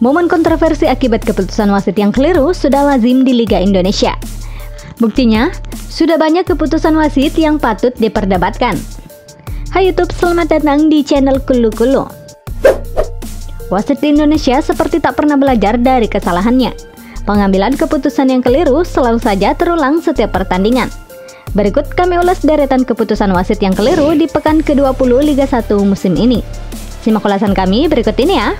Momen kontroversi akibat keputusan wasit yang keliru sudah lazim di Liga Indonesia. Buktinya, sudah banyak keputusan wasit yang patut diperdebatkan. Hai YouTube, selamat datang di channel Kulu Kulu. Wasit di Indonesia seperti tak pernah belajar dari kesalahannya. Pengambilan keputusan yang keliru selalu saja terulang setiap pertandingan. Berikut kami ulas deretan keputusan wasit yang keliru di pekan ke-20 Liga 1 musim ini. Simak ulasan kami berikut ini ya.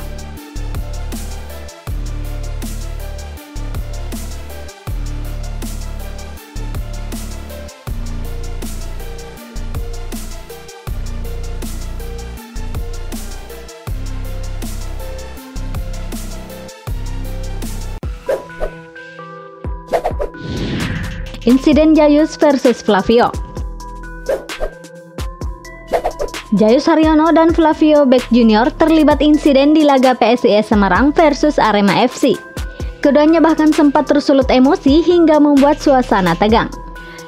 Insiden Jayus versus Flavio Jayus Haryono dan Flavio Beck Junior terlibat insiden di laga PSIS Semarang versus Arema FC. Keduanya bahkan sempat tersulut emosi hingga membuat suasana tegang.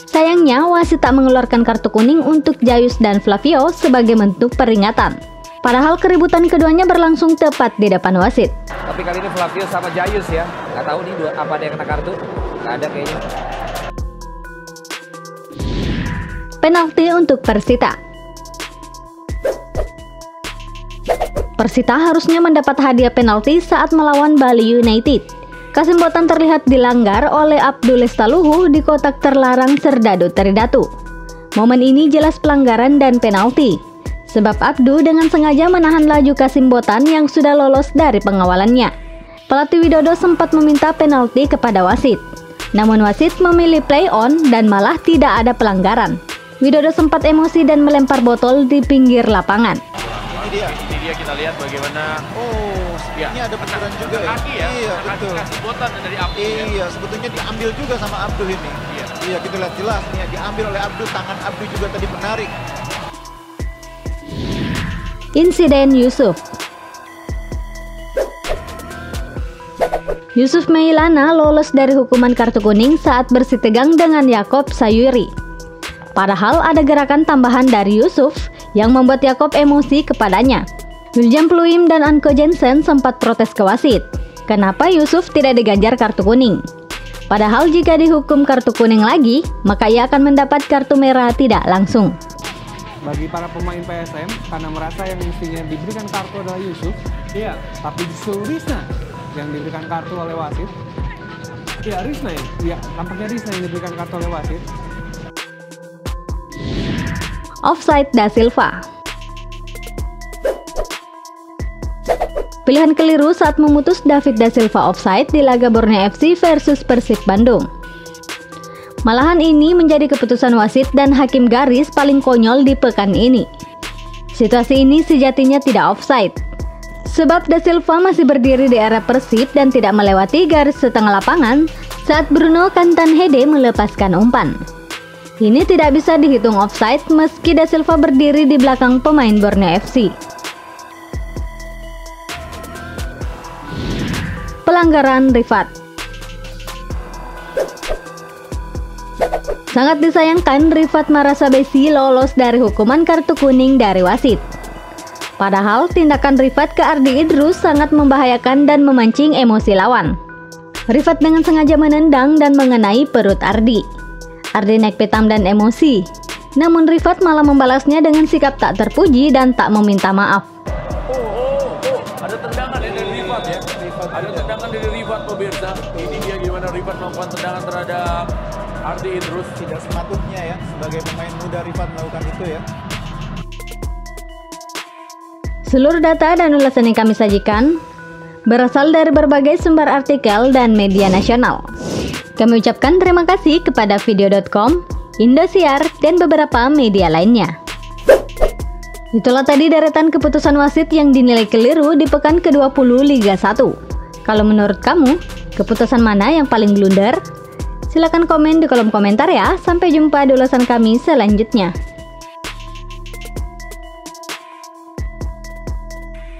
Sayangnya, wasit tak mengeluarkan kartu kuning untuk Jayus dan Flavio sebagai bentuk peringatan. Padahal keributan keduanya berlangsung tepat di depan wasit. Tapi kali ini Flavio sama Jayus ya. Nggak tahu nih apa ada yang kena kartu. Nggak ada kayaknya. Penalti untuk Persita. Persita harusnya mendapat hadiah penalti saat melawan Bali United. Kasim Botan terlihat dilanggar oleh Abdul Estaluhu di kotak terlarang Serdadu Tridatu. Momen ini jelas pelanggaran dan penalti. Sebab Abdu dengan sengaja menahan laju Kasim Botan yang sudah lolos dari pengawalannya. Pelatih Widodo sempat meminta penalti kepada wasit. Namun wasit memilih play on dan malah tidak ada pelanggaran. Widodo sempat emosi dan melempar botol di pinggir lapangan. Ini dia. Ini dia kita lihat bagaimana Oh, ya, ini ada benturan juga ya. kaki ya. Iya, kaki betul. kasih botan dari Abdul ya. Iya, sebetulnya diambil juga sama Abdul ini. Iya. Iya, kita lihat jelas nih ya, diambil oleh Abdul, tangan Abdul juga tadi menarik. Insiden Yusuf Yusuf Meilana lolos dari hukuman kartu kuning saat bersih tegang dengan Yakob Sayuri. Padahal ada gerakan tambahan dari Yusuf yang membuat Yakob emosi kepadanya. William Pluim dan Anko Jensen sempat protes ke wasit. Kenapa Yusuf tidak diganjar kartu kuning? Padahal jika dihukum kartu kuning lagi, maka ia akan mendapat kartu merah tidak langsung. bagi para pemain PSM karena merasa yang mestinya diberikan kartu adalah Yusuf, iya, tapi justru Risna yang diberikan kartu oleh wasit. Iya, Risna ya, iya, tampaknya Risna yang diberikan kartu oleh wasit. Offside Da Silva. Pilihan keliru saat memutus David Da Silva offside di laga Borneo FC versus Persib Bandung. Malahan ini menjadi keputusan wasit dan hakim garis paling konyol di pekan ini. Situasi ini sejatinya tidak offside. Sebab Da Silva masih berdiri di area Persib dan tidak melewati garis setengah lapangan saat Bruno Cantanhede melepaskan umpan. Ini tidak bisa dihitung offside meski Da Silva berdiri di belakang pemain Borneo FC. Pelanggaran Rifat Sangat disayangkan Rifat Marasabesi lolos dari hukuman kartu kuning dari wasit. Padahal tindakan Rifat ke Ardi Idrus sangat membahayakan dan memancing emosi lawan. Rifat dengan sengaja menendang dan mengenai perut Ardi. Ardi naik pitam dan emosi. Namun Rifat malah membalasnya dengan sikap tak terpuji dan tak meminta maaf. Oh, oh, oh, ada tendangan ya dari Rifat ya. Ada tendangan dari Rifat pemirsa. Ini dia gimana Rifat melakukan tendangan terhadap Ardi Idrus. Tidak sepatutnya ya, sebagai pemain muda Rifat melakukan itu ya. Seluruh data dan ulasan yang kami sajikan berasal dari berbagai sumber artikel dan media nasional. Kami ucapkan terima kasih kepada video.com, Indosiar, dan beberapa media lainnya. Itulah tadi deretan keputusan wasit yang dinilai keliru di pekan ke-20 Liga 1. Kalau menurut kamu, keputusan mana yang paling blunder? Silahkan komen di kolom komentar ya. Sampai jumpa di ulasan kami selanjutnya.